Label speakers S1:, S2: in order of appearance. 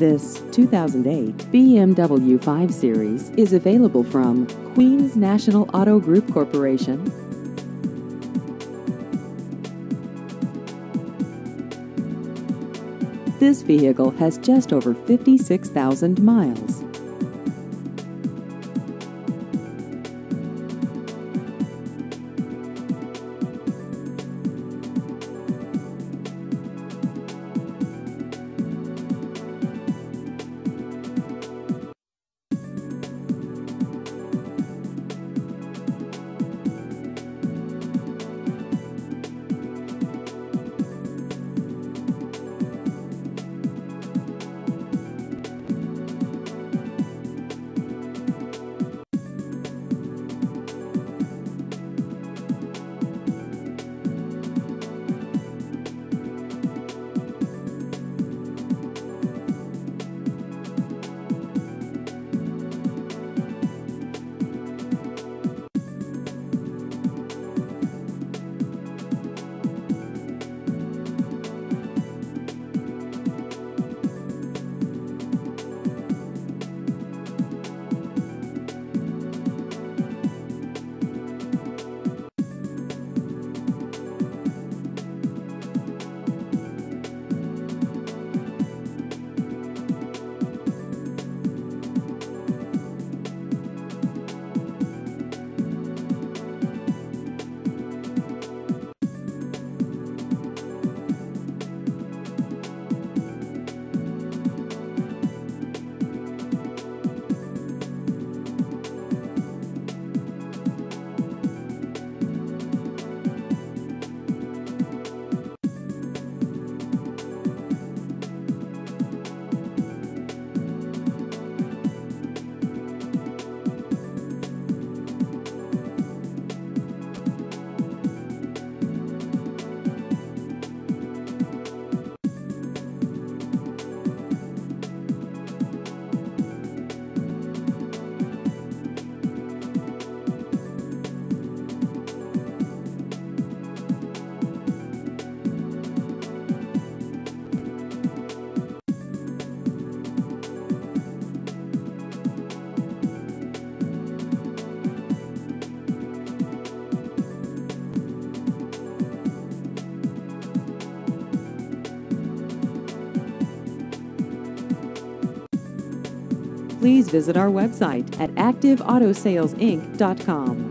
S1: This 2008 BMW 5 Series is available from Queens National Auto Group Corporation. This vehicle has just over 56,000 miles. Please visit our website at activeautosalesinc.com.